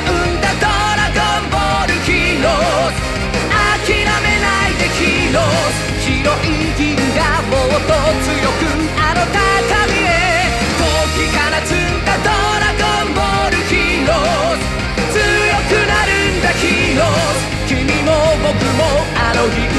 んだドラゴンボールヒーロー諦めないでヒーロー広い銀がもっと強くあの高みへ時から積んだドラゴンボールヒーロー強くなるんだヒーロー君も僕もあの日